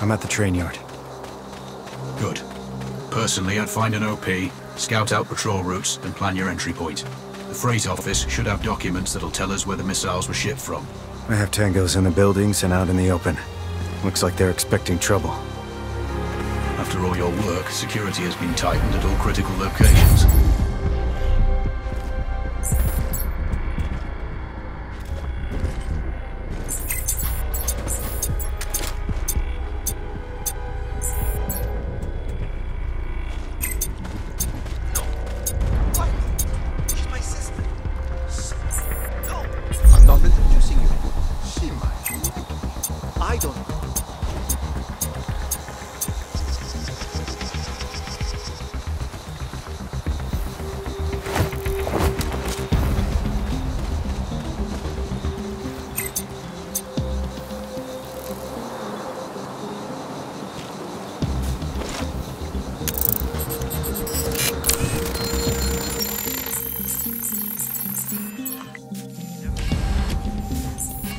I'm at the train yard. Good. Personally, I'd find an OP, scout out patrol routes, and plan your entry point. The freight office should have documents that'll tell us where the missiles were shipped from. I have tangos in the buildings and out in the open. Looks like they're expecting trouble. After all your work, security has been tightened at all critical locations.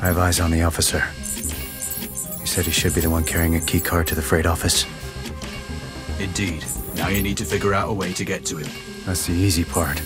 I have eyes on the officer. He said he should be the one carrying a key card to the freight office. Indeed. Now you need to figure out a way to get to him. That's the easy part.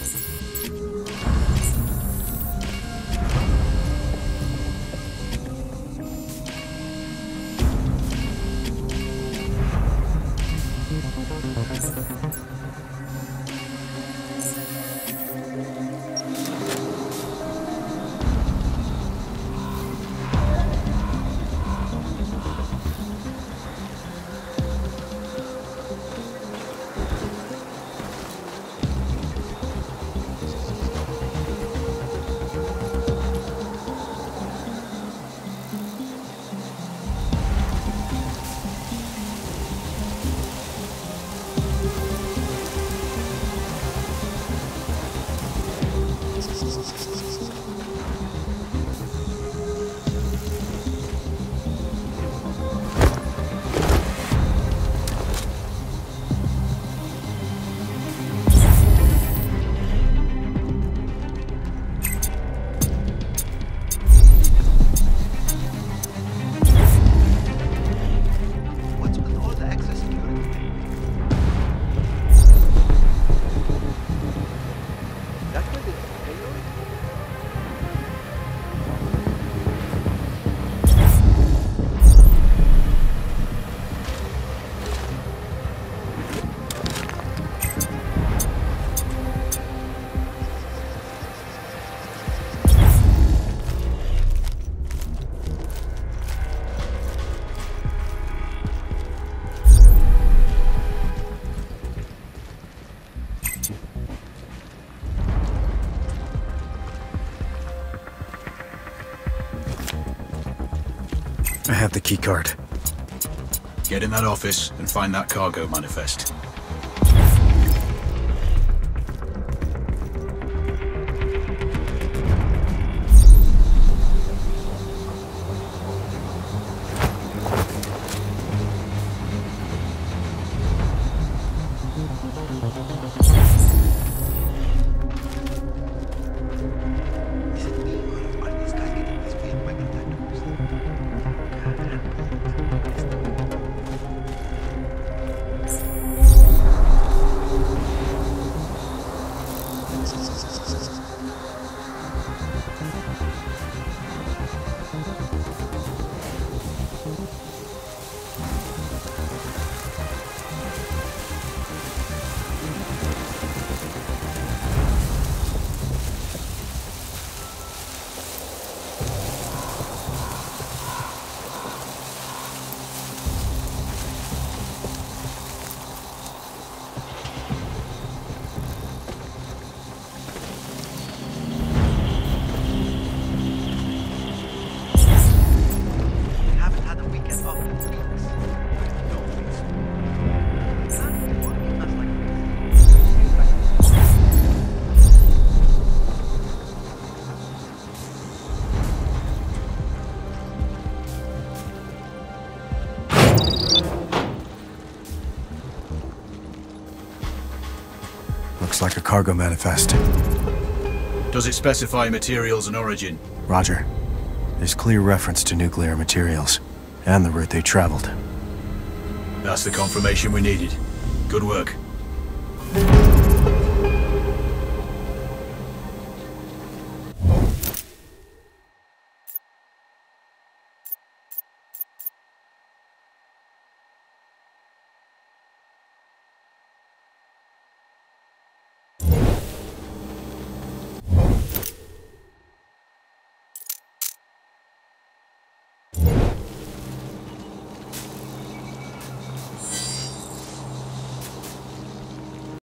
The key card. Get in that office and find that cargo manifest. Looks like a cargo manifest. Does it specify materials and origin? Roger. There's clear reference to nuclear materials, and the route they traveled. That's the confirmation we needed. Good work.